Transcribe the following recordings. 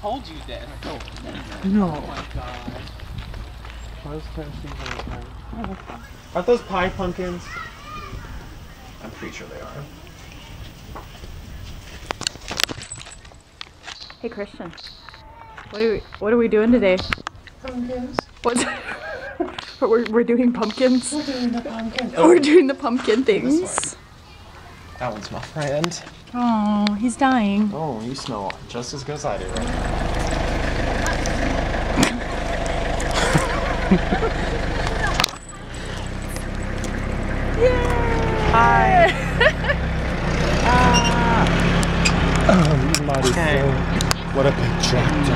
told you that. Oh, No. oh my god. I was trying to see if I. Are those pie pumpkins? I'm pretty sure they are. Hey Christian, what are we what are we doing today? Pumpkins. What's we're we're doing pumpkins. We're doing the pumpkin. We're doing the pumpkin This things. That one's my friend. Oh, he's dying. Oh, you smell just as good as I do right now. Hi. oh, ah. mighty Okay. What a big tractor.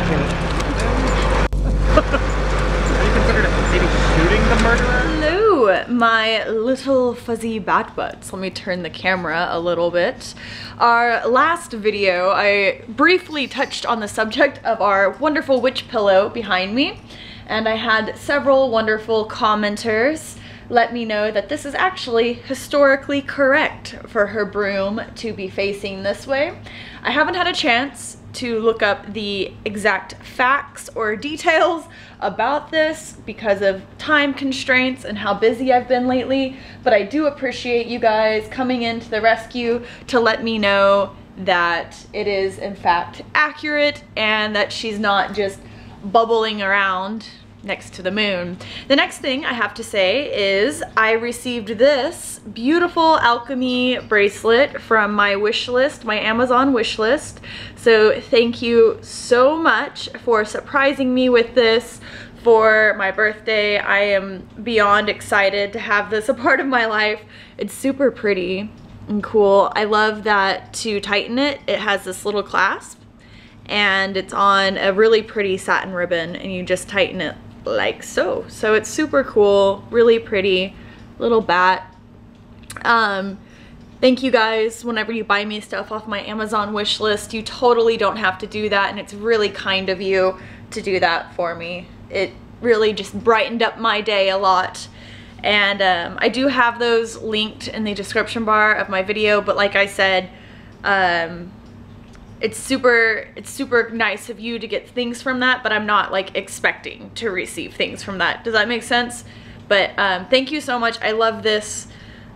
Are you considered maybe shooting the murderer? Hello, my little fuzzy bat butts. Let me turn the camera a little bit. Our last video, I briefly touched on the subject of our wonderful witch pillow behind me, and I had several wonderful commenters let me know that this is actually historically correct for her broom to be facing this way. I haven't had a chance to look up the exact facts or details about this because of time constraints and how busy I've been lately, but I do appreciate you guys coming in to the rescue to let me know that it is in fact accurate and that she's not just bubbling around next to the moon. The next thing I have to say is I received this beautiful alchemy bracelet from my wish list, my Amazon wish list. So thank you so much for surprising me with this for my birthday. I am beyond excited to have this a part of my life. It's super pretty and cool. I love that to tighten it, it has this little clasp and it's on a really pretty satin ribbon and you just tighten it like so. So it's super cool, really pretty, little bat. Um, thank you guys whenever you buy me stuff off my Amazon wish list. You totally don't have to do that and it's really kind of you to do that for me. It really just brightened up my day a lot. And um, I do have those linked in the description bar of my video, but like I said, um, it's super it's super nice of you to get things from that but i'm not like expecting to receive things from that. Does that make sense? But um, thank you so much. I love this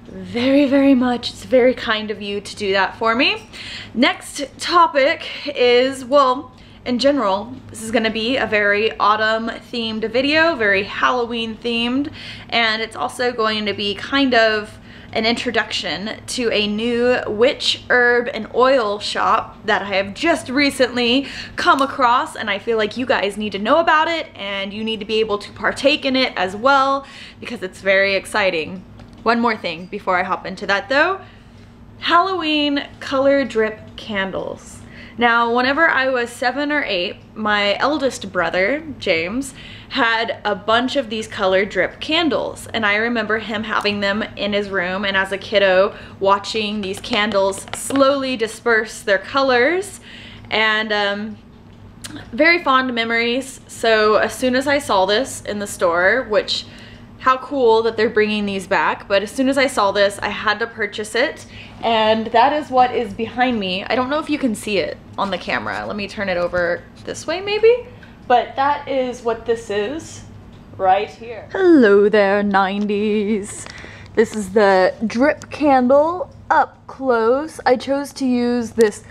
very very much. It's very kind of you to do that for me. Next topic is well in general this is going to be a very autumn themed video very halloween themed and it's also going to be kind of an introduction to a new witch herb and oil shop that I have just recently come across and I feel like you guys need to know about it and you need to be able to partake in it as well because it's very exciting. One more thing before I hop into that though, Halloween color drip candles. Now, whenever I was seven or eight, my eldest brother, James, had a bunch of these color drip candles. And I remember him having them in his room and as a kiddo, watching these candles slowly disperse their colors. And um, very fond memories. So as soon as I saw this in the store, which how cool that they're bringing these back. But as soon as I saw this, I had to purchase it. And that is what is behind me. I don't know if you can see it on the camera. Let me turn it over this way maybe. But that is what this is right here. Hello there, 90s. This is the drip candle up close. I chose to use this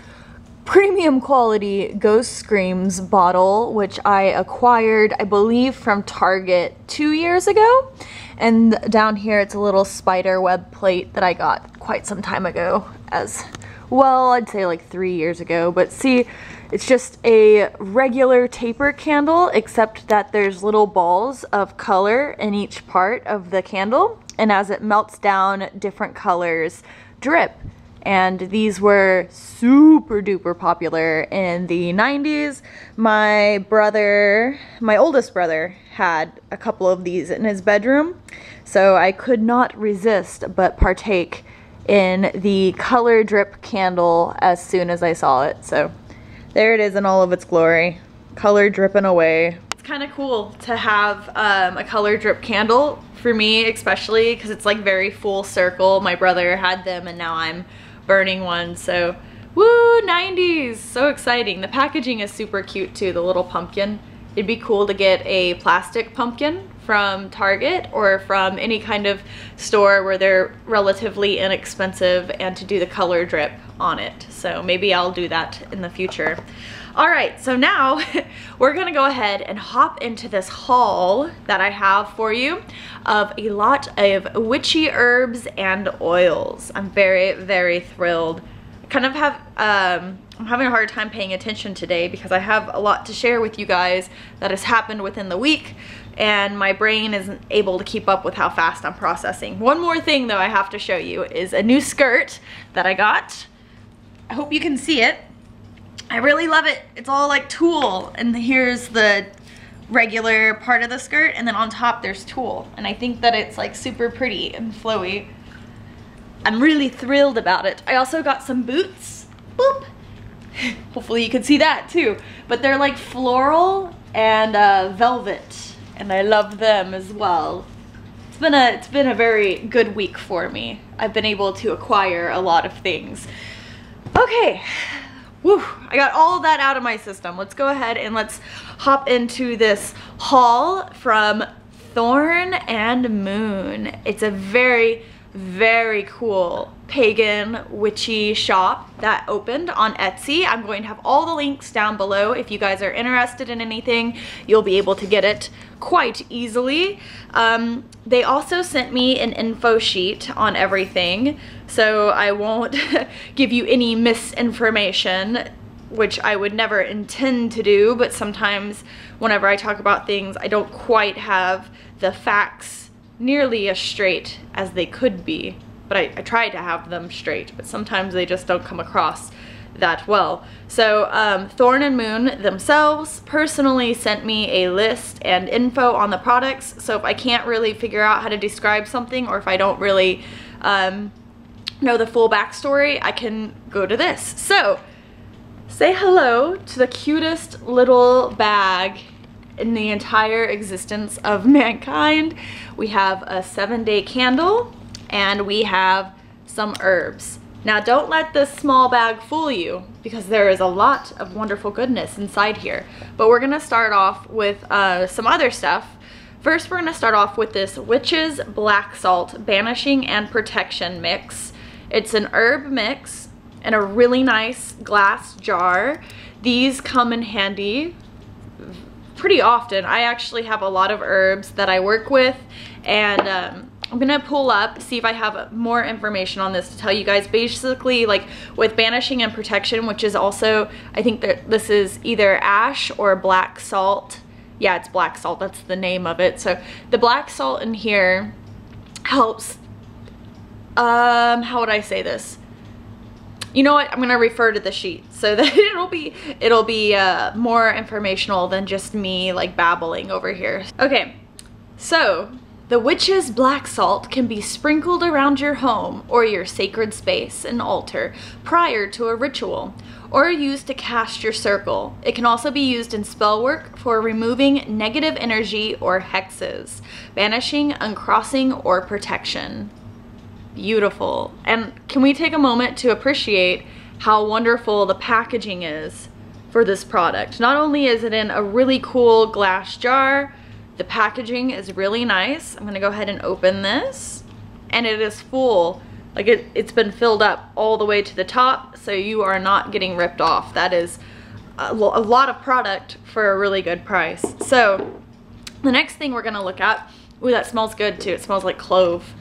premium quality Ghost Screams bottle, which I acquired, I believe, from Target two years ago. And down here, it's a little spider web plate that I got quite some time ago as well, I'd say like three years ago. But see, it's just a regular taper candle, except that there's little balls of color in each part of the candle. And as it melts down, different colors drip and these were super duper popular in the 90s. My brother, my oldest brother, had a couple of these in his bedroom, so I could not resist but partake in the color drip candle as soon as I saw it. So there it is in all of its glory, color dripping away. It's kind of cool to have um, a color drip candle for me especially because it's like very full circle. My brother had them and now I'm burning one. So, woo, Woo, 90s, so exciting. The packaging is super cute too, the little pumpkin. It'd be cool to get a plastic pumpkin from Target or from any kind of store where they're relatively inexpensive and to do the color drip on it. So maybe I'll do that in the future. All right, so now we're gonna go ahead and hop into this haul that I have for you of a lot of witchy herbs and oils. I'm very, very thrilled. Kind of have, um, I'm having a hard time paying attention today because I have a lot to share with you guys that has happened within the week and my brain isn't able to keep up with how fast I'm processing. One more thing though I have to show you is a new skirt that I got. I hope you can see it. I really love it. It's all like tulle and here's the regular part of the skirt and then on top there's tulle and I think that it's like super pretty and flowy. I'm really thrilled about it. I also got some boots. Boop. Hopefully you can see that too. But they're like floral and uh, velvet and I love them as well. It's been a it's been a very good week for me. I've been able to acquire a lot of things. Okay, Whew, I got all that out of my system. Let's go ahead and let's hop into this haul from Thorn and Moon. It's a very, very cool pagan witchy shop that opened on Etsy. I'm going to have all the links down below. If you guys are interested in anything, you'll be able to get it quite easily. Um, they also sent me an info sheet on everything, so I won't give you any misinformation which I would never intend to do, but sometimes whenever I talk about things, I don't quite have the facts nearly as straight as they could be. But I, I try to have them straight, but sometimes they just don't come across that well. So um, Thorn and Moon themselves personally sent me a list and info on the products. So if I can't really figure out how to describe something or if I don't really um, know the full backstory, I can go to this. So say hello to the cutest little bag in the entire existence of mankind. We have a seven day candle and we have some herbs. Now don't let this small bag fool you because there is a lot of wonderful goodness inside here. But we're gonna start off with uh, some other stuff. First, we're gonna start off with this Witch's Black Salt Banishing and Protection Mix. It's an herb mix in a really nice glass jar. These come in handy pretty often. I actually have a lot of herbs that I work with and um, I'm gonna pull up, see if I have more information on this to tell you guys. Basically, like with banishing and protection, which is also, I think that this is either ash or black salt. Yeah, it's black salt, that's the name of it. So the black salt in here helps, um, how would I say this? You know what, I'm gonna refer to the sheet so that it'll be, it'll be uh, more informational than just me like babbling over here. Okay, so the witch's black salt can be sprinkled around your home or your sacred space and altar prior to a ritual, or used to cast your circle. It can also be used in spell work for removing negative energy or hexes, banishing, uncrossing, or protection. Beautiful. And can we take a moment to appreciate how wonderful the packaging is for this product? Not only is it in a really cool glass jar, the packaging is really nice. I'm gonna go ahead and open this and it is full. Like it, it's been filled up all the way to the top so you are not getting ripped off. That is a, lo a lot of product for a really good price. So the next thing we're gonna look at, ooh that smells good too. It smells like clove.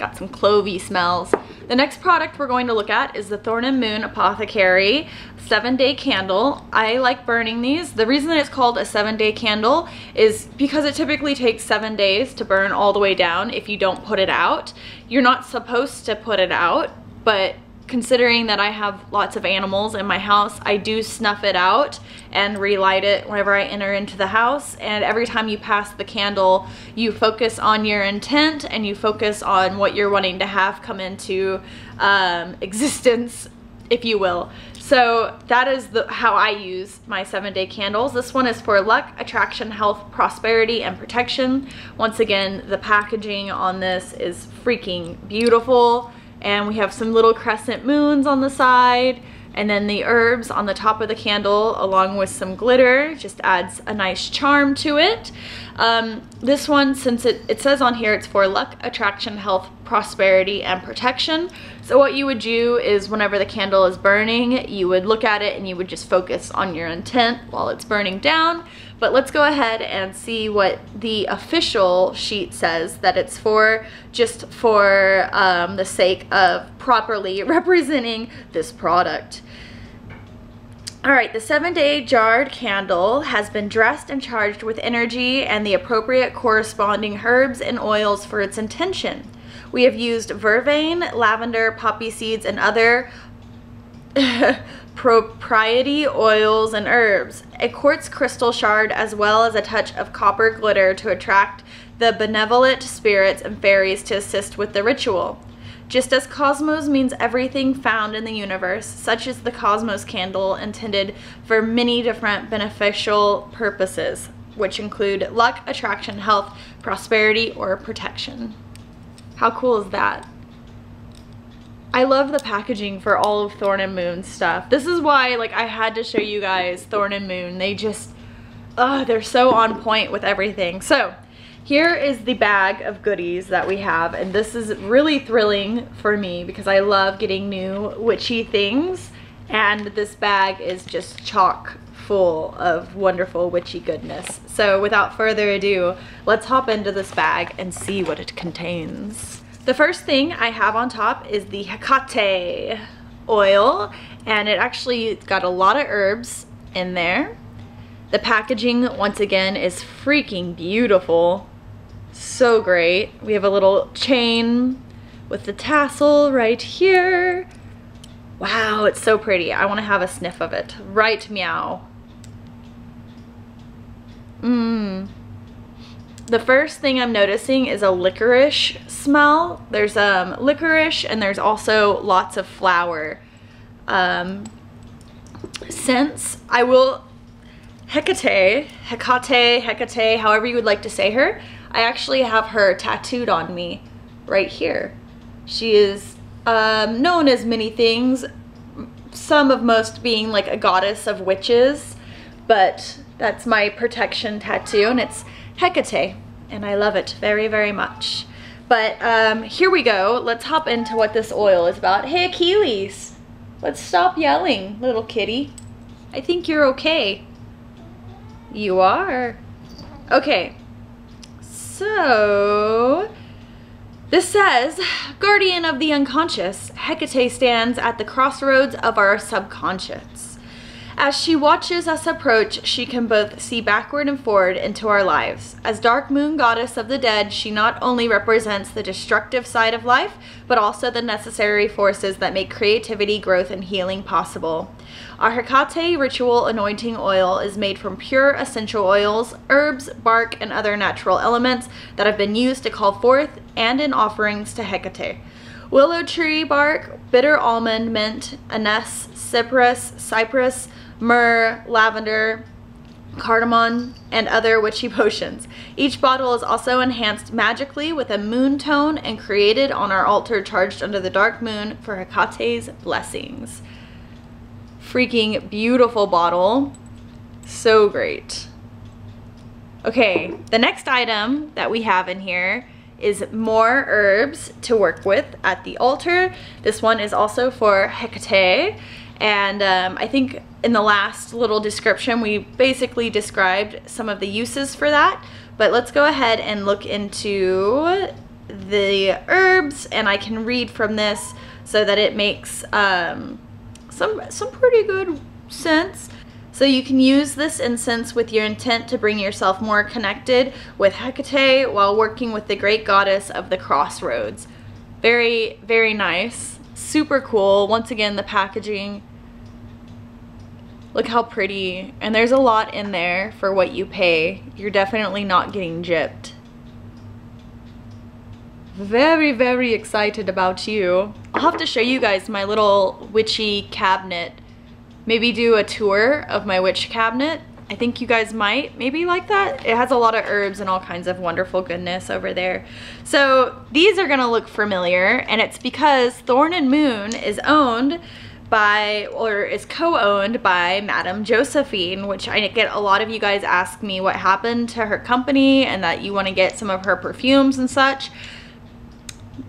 Got some clovey smells. The next product we're going to look at is the Thorn and Moon Apothecary seven day candle. I like burning these. The reason that it's called a seven day candle is because it typically takes seven days to burn all the way down if you don't put it out. You're not supposed to put it out, but considering that I have lots of animals in my house, I do snuff it out and relight it whenever I enter into the house. And every time you pass the candle, you focus on your intent and you focus on what you're wanting to have come into um, existence, if you will. So that is the, how I use my seven day candles. This one is for luck, attraction, health, prosperity, and protection. Once again, the packaging on this is freaking beautiful and we have some little crescent moons on the side. And then the herbs on the top of the candle along with some glitter just adds a nice charm to it. Um, this one, since it, it says on here it's for luck, attraction, health, prosperity, and protection. So what you would do is whenever the candle is burning, you would look at it and you would just focus on your intent while it's burning down. But let's go ahead and see what the official sheet says that it's for, just for um, the sake of properly representing this product. All right, the seven day jarred candle has been dressed and charged with energy and the appropriate corresponding herbs and oils for its intention. We have used vervain, lavender, poppy seeds, and other propriety oils and herbs, a quartz crystal shard, as well as a touch of copper glitter to attract the benevolent spirits and fairies to assist with the ritual. Just as cosmos means everything found in the universe, such is the cosmos candle intended for many different beneficial purposes, which include luck, attraction, health, prosperity, or protection. How cool is that? I love the packaging for all of Thorn and Moon stuff. This is why like I had to show you guys Thorn and Moon. They just, oh, they're so on point with everything. So here is the bag of goodies that we have and this is really thrilling for me because I love getting new witchy things and this bag is just chock full of wonderful witchy goodness. So without further ado, let's hop into this bag and see what it contains. The first thing I have on top is the Hecate oil and it actually got a lot of herbs in there. The packaging once again is freaking beautiful. So great. We have a little chain with the tassel right here. Wow, it's so pretty. I want to have a sniff of it. Right meow. Mmm. The first thing I'm noticing is a licorice smell. There's um, licorice and there's also lots of flower um, scents. I will, Hecate, Hecate, Hecate, however you would like to say her, I actually have her tattooed on me right here. She is um, known as many things, some of most being like a goddess of witches, but that's my protection tattoo and it's Hecate, and I love it very, very much. But um, here we go. Let's hop into what this oil is about. Hey, Achilles, let's stop yelling, little kitty. I think you're okay. You are. Okay, so this says, Guardian of the unconscious, Hecate stands at the crossroads of our subconscious. As she watches us approach, she can both see backward and forward into our lives. As Dark Moon Goddess of the Dead, she not only represents the destructive side of life, but also the necessary forces that make creativity, growth, and healing possible. Our Hecate ritual anointing oil is made from pure essential oils, herbs, bark, and other natural elements that have been used to call forth and in offerings to Hecate. Willow tree bark, bitter almond, mint, anise, cypress, cypress, myrrh, lavender, cardamom, and other witchy potions. Each bottle is also enhanced magically with a moonstone and created on our altar charged under the dark moon for Hecate's blessings. Freaking beautiful bottle. So great. Okay, the next item that we have in here is more herbs to work with at the altar. This one is also for Hecate and um, I think in the last little description, we basically described some of the uses for that. But let's go ahead and look into the herbs and I can read from this so that it makes um, some, some pretty good sense. So you can use this incense with your intent to bring yourself more connected with Hecate while working with the great goddess of the crossroads. Very, very nice. Super cool. Once again, the packaging Look how pretty. And there's a lot in there for what you pay. You're definitely not getting gypped. Very, very excited about you. I'll have to show you guys my little witchy cabinet. Maybe do a tour of my witch cabinet. I think you guys might maybe like that. It has a lot of herbs and all kinds of wonderful goodness over there. So these are gonna look familiar and it's because Thorn and Moon is owned by or is co-owned by Madame Josephine, which I get a lot of you guys ask me what happened to her company and that you want to get some of her perfumes and such.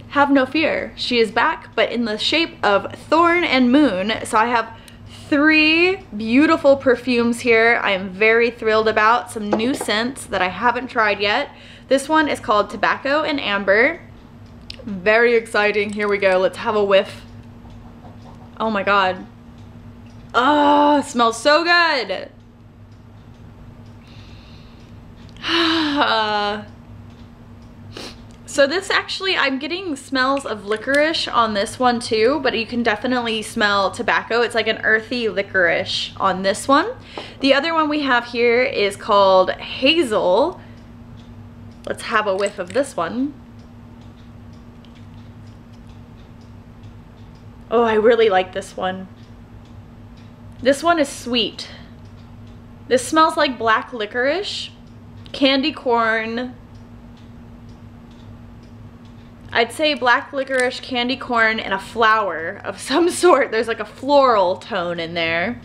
Have no fear, she is back, but in the shape of Thorn and Moon. So I have three beautiful perfumes here I am very thrilled about. Some new scents that I haven't tried yet. This one is called Tobacco and Amber. Very exciting. Here we go. Let's have a whiff. Oh my god. Oh, smells so good. so this actually, I'm getting smells of licorice on this one too, but you can definitely smell tobacco. It's like an earthy licorice on this one. The other one we have here is called Hazel. Let's have a whiff of this one. Oh, I really like this one. This one is sweet. This smells like black licorice, candy corn. I'd say black licorice, candy corn, and a flower of some sort. There's like a floral tone in there.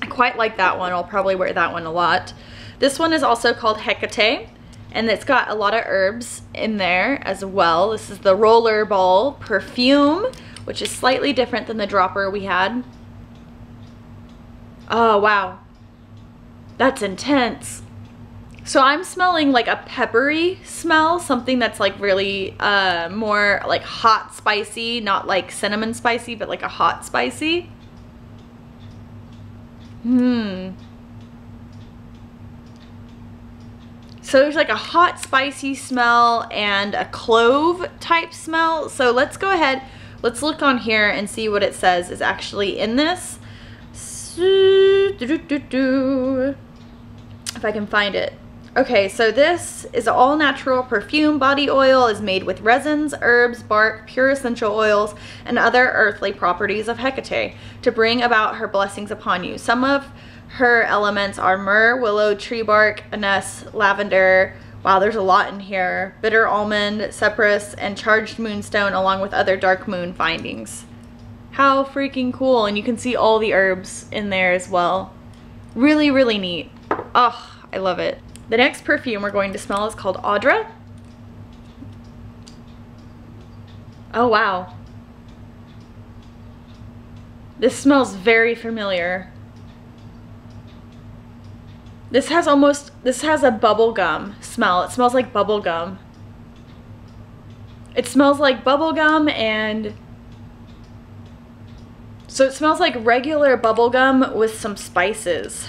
I quite like that one. I'll probably wear that one a lot. This one is also called Hecate, and it's got a lot of herbs in there as well. This is the Roller Ball perfume which is slightly different than the dropper we had. Oh, wow. That's intense. So I'm smelling like a peppery smell, something that's like really uh, more like hot spicy, not like cinnamon spicy, but like a hot spicy. Hmm. So there's like a hot spicy smell and a clove type smell. So let's go ahead. Let's look on here and see what it says is actually in this. If I can find it. Okay, so this is all natural perfume body oil is made with resins, herbs, bark, pure essential oils, and other earthly properties of Hecate to bring about her blessings upon you. Some of her elements are myrrh, willow, tree bark, anise, lavender, Wow, there's a lot in here. Bitter almond, cypress, and charged moonstone along with other dark moon findings. How freaking cool. And you can see all the herbs in there as well. Really, really neat. Oh, I love it. The next perfume we're going to smell is called Audra. Oh, wow. This smells very familiar. This has almost, this has a bubble gum smell. It smells like bubble gum. It smells like bubble gum and so it smells like regular bubble gum with some spices.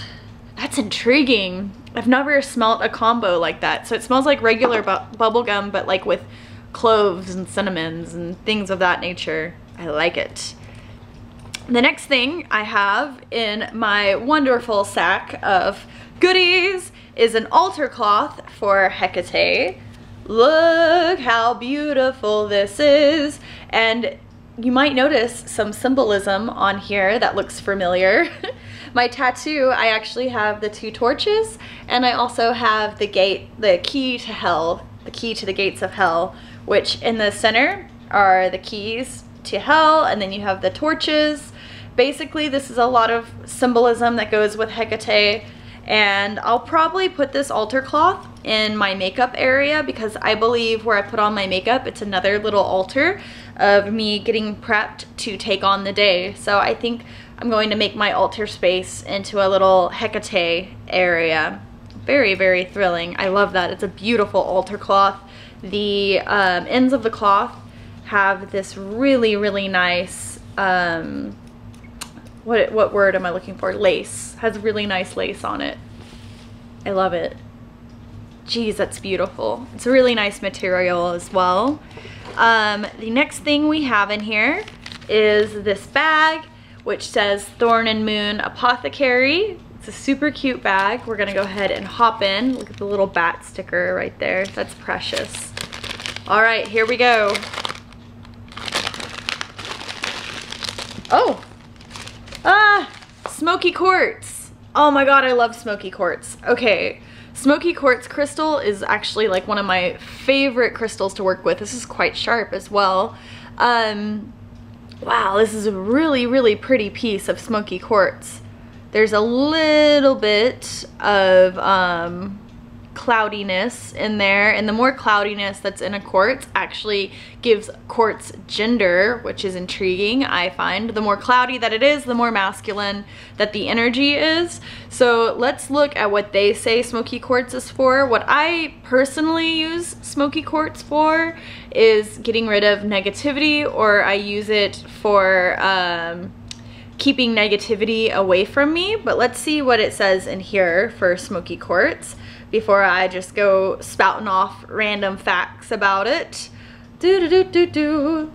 That's intriguing. I've never smelled a combo like that. So it smells like regular bu bubble gum, but like with cloves and cinnamons and things of that nature. I like it. The next thing I have in my wonderful sack of goodies is an altar cloth for Hecate. Look how beautiful this is. And you might notice some symbolism on here that looks familiar. My tattoo, I actually have the two torches and I also have the gate, the key to hell, the key to the gates of hell, which in the center are the keys to hell and then you have the torches. Basically, this is a lot of symbolism that goes with Hecate and I'll probably put this altar cloth in my makeup area because I believe where I put on my makeup, it's another little altar of me getting prepped to take on the day. So I think I'm going to make my altar space into a little Hecate area. Very, very thrilling. I love that. It's a beautiful altar cloth. The um, ends of the cloth have this really, really nice um, what what word am I looking for? Lace. Has really nice lace on it. I love it. Geez, that's beautiful. It's a really nice material as well. Um, the next thing we have in here is this bag, which says Thorn and Moon Apothecary. It's a super cute bag. We're gonna go ahead and hop in. Look at the little bat sticker right there. That's precious. All right, here we go. Oh, smoky quartz. Oh my god, I love smoky quartz. Okay, smoky quartz crystal is actually like one of my favorite crystals to work with. This is quite sharp as well. Um, Wow, this is a really, really pretty piece of smoky quartz. There's a little bit of um, cloudiness in there and the more cloudiness that's in a quartz actually gives quartz gender which is intriguing I find. The more cloudy that it is the more masculine that the energy is. So let's look at what they say smoky quartz is for. What I personally use smoky quartz for is getting rid of negativity or I use it for um, keeping negativity away from me. But let's see what it says in here for smoky quartz before I just go spouting off random facts about it. Do do do do do.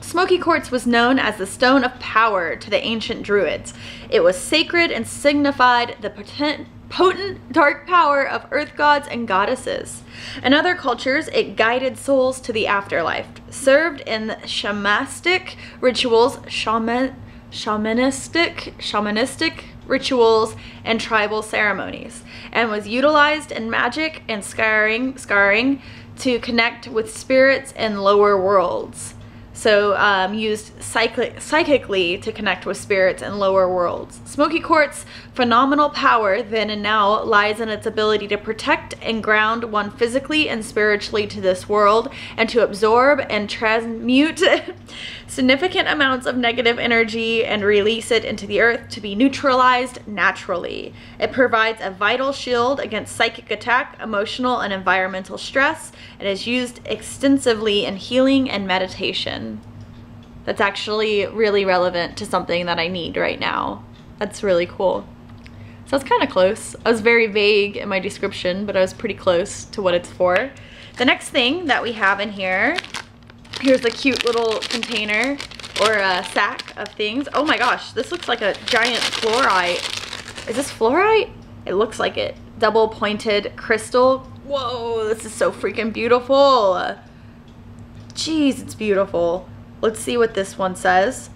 Smoky quartz was known as the stone of power to the ancient druids. It was sacred and signified the potent, potent dark power of earth gods and goddesses. In other cultures, it guided souls to the afterlife, served in shamanistic rituals, shaman, shamanistic, shamanistic rituals, and tribal ceremonies, and was utilized in magic and scarring, scarring to connect with spirits and lower worlds. So um, used psychic psychically to connect with spirits and lower worlds. Smoky Quartz phenomenal power then and now lies in its ability to protect and ground one physically and spiritually to this world and to absorb and transmute significant amounts of negative energy and release it into the earth to be neutralized naturally. It provides a vital shield against psychic attack, emotional and environmental stress, and is used extensively in healing and meditation. That's actually really relevant to something that I need right now. That's really cool. So it's kind of close. I was very vague in my description, but I was pretty close to what it's for. The next thing that we have in here Here's a cute little container or a sack of things. Oh my gosh, this looks like a giant fluorite. Is this fluorite? It looks like it. Double pointed crystal. Whoa, this is so freaking beautiful. Jeez, it's beautiful. Let's see what this one says.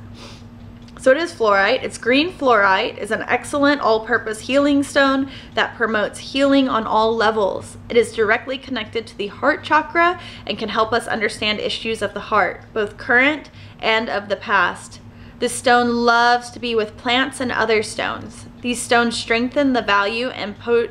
So it is fluorite. It's green fluorite. is an excellent all-purpose healing stone that promotes healing on all levels. It is directly connected to the heart chakra and can help us understand issues of the heart, both current and of the past. This stone loves to be with plants and other stones. These stones strengthen the value and pot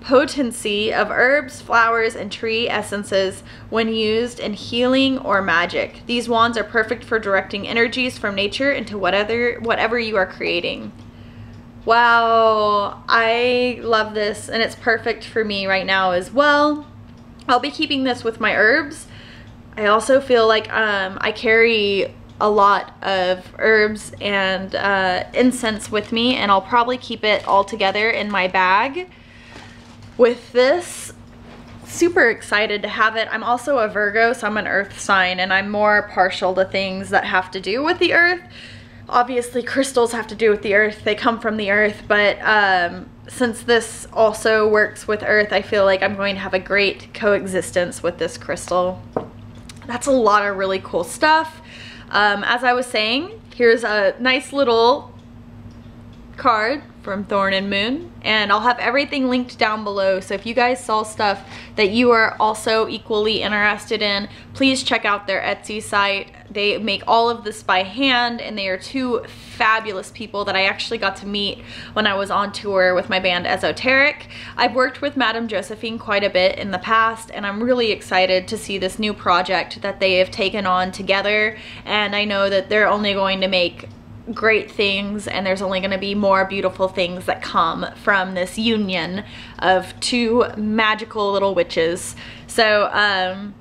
potency of herbs, flowers, and tree essences when used in healing or magic. These wands are perfect for directing energies from nature into whatever, whatever you are creating. Wow, I love this and it's perfect for me right now as well. I'll be keeping this with my herbs. I also feel like um, I carry a lot of herbs and uh, incense with me and I'll probably keep it all together in my bag with this super excited to have it. I'm also a Virgo, so I'm an earth sign, and I'm more partial to things that have to do with the earth. Obviously, crystals have to do with the earth. They come from the earth, but um, since this also works with earth, I feel like I'm going to have a great coexistence with this crystal. That's a lot of really cool stuff. Um, as I was saying, here's a nice little card from Thorn and Moon and I'll have everything linked down below. So if you guys saw stuff that you are also equally interested in please check out their Etsy site. They make all of this by hand and they are two fabulous people that I actually got to meet when I was on tour with my band Esoterik. I've worked with Madame Josephine quite a bit in the past and I'm really excited to see this new project that they have taken on together. And I know that they're only going to make great things and there's only going to be more beautiful things that come from this union of two magical little witches. So um,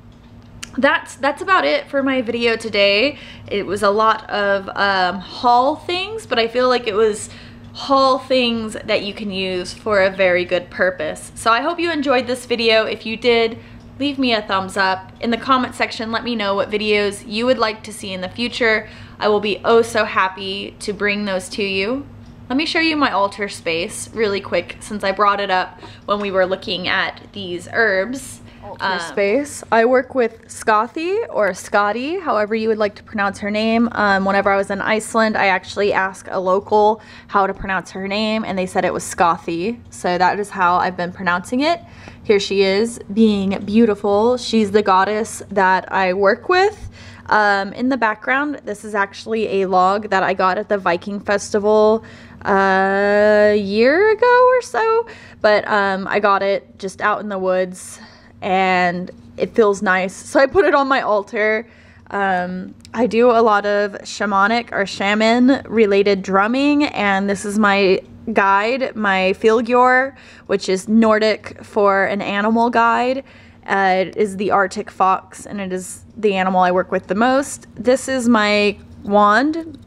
that's that's about it for my video today. It was a lot of um, haul things, but I feel like it was haul things that you can use for a very good purpose. So I hope you enjoyed this video. If you did, leave me a thumbs up. In the comment section, let me know what videos you would like to see in the future. I will be oh so happy to bring those to you. Let me show you my altar space really quick since I brought it up when we were looking at these herbs. Altar um, space. I work with Scothy or Scotty, however you would like to pronounce her name. Um, whenever I was in Iceland, I actually asked a local how to pronounce her name and they said it was Scothy. So that is how I've been pronouncing it. Here she is being beautiful. She's the goddess that I work with. Um, in the background, this is actually a log that I got at the Viking Festival a year ago or so. But um, I got it just out in the woods and it feels nice. So I put it on my altar. Um, I do a lot of shamanic or shaman related drumming, and this is my guide, my Fylgjur, which is Nordic for an animal guide. Uh, it is the Arctic fox, and it is the animal I work with the most. This is my wand.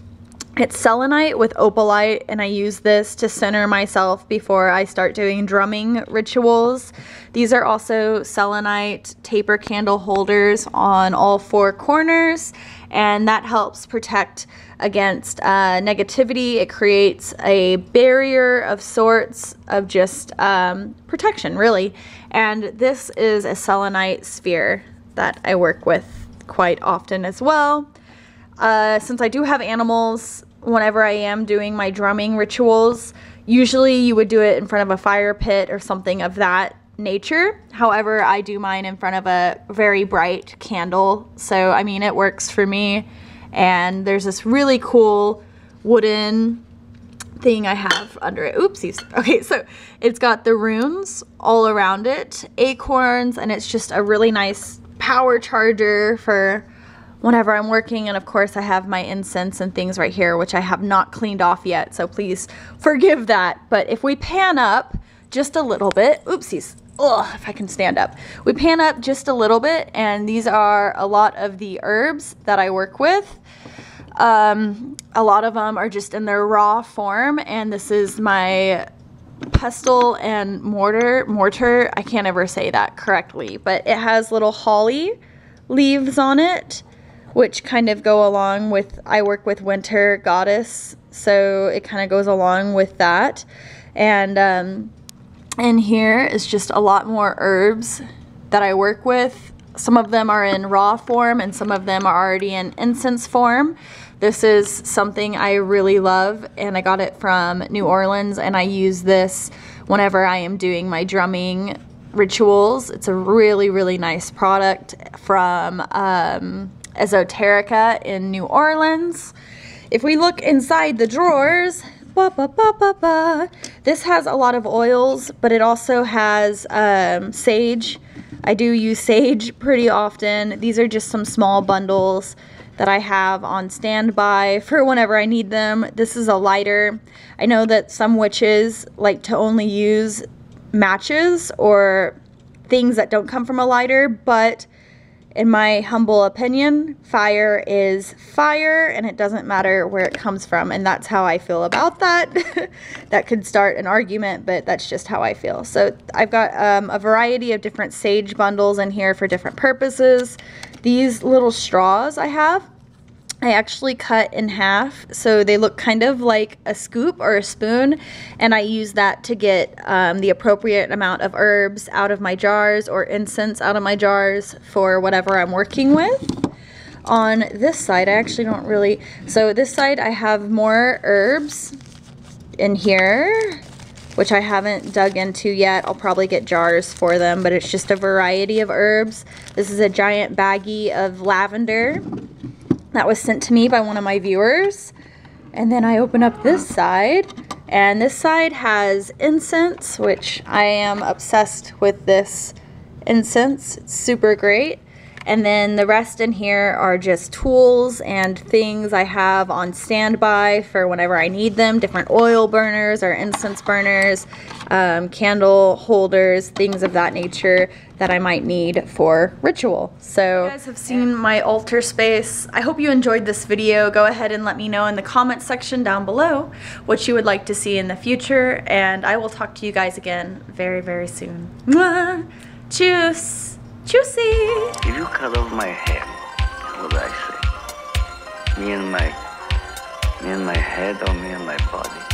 It's selenite with opalite, and I use this to center myself before I start doing drumming rituals. These are also selenite taper candle holders on all four corners, and that helps protect against uh, negativity. It creates a barrier of sorts of just um, protection, really. And this is a selenite sphere that I work with quite often as well. Uh, since I do have animals, whenever I am doing my drumming rituals. Usually you would do it in front of a fire pit or something of that nature. However, I do mine in front of a very bright candle. So, I mean, it works for me. And there's this really cool wooden thing I have under it. Oopsies. Okay, so it's got the runes all around it, acorns, and it's just a really nice power charger for whenever I'm working. And of course I have my incense and things right here, which I have not cleaned off yet. So please forgive that. But if we pan up just a little bit, oopsies, ugh, if I can stand up. We pan up just a little bit and these are a lot of the herbs that I work with. Um, a lot of them are just in their raw form and this is my pestle and mortar, mortar, I can't ever say that correctly, but it has little holly leaves on it which kind of go along with, I work with Winter Goddess, so it kind of goes along with that. And um, in here is just a lot more herbs that I work with. Some of them are in raw form and some of them are already in incense form. This is something I really love and I got it from New Orleans and I use this whenever I am doing my drumming rituals. It's a really, really nice product from um, Esoterica in New Orleans. If we look inside the drawers, this has a lot of oils, but it also has um, sage. I do use sage pretty often. These are just some small bundles that I have on standby for whenever I need them. This is a lighter. I know that some witches like to only use matches or things that don't come from a lighter, but in my humble opinion, fire is fire and it doesn't matter where it comes from. And that's how I feel about that. that could start an argument, but that's just how I feel. So I've got um, a variety of different sage bundles in here for different purposes. These little straws I have I actually cut in half so they look kind of like a scoop or a spoon and I use that to get um, the appropriate amount of herbs out of my jars or incense out of my jars for whatever I'm working with. On this side I actually don't really, so this side I have more herbs in here which I haven't dug into yet. I'll probably get jars for them, but it's just a variety of herbs. This is a giant baggie of lavender that was sent to me by one of my viewers. And then I open up this side and this side has incense, which I am obsessed with this incense. It's super great. And then the rest in here are just tools and things I have on standby for whenever I need them. Different oil burners or incense burners, um, candle holders, things of that nature that I might need for ritual. So you guys have seen my altar space. I hope you enjoyed this video. Go ahead and let me know in the comment section down below what you would like to see in the future. And I will talk to you guys again very, very soon. Mwah! Juicy! If you cut off my head, what would I say? Me and my, me and my head or me and my body?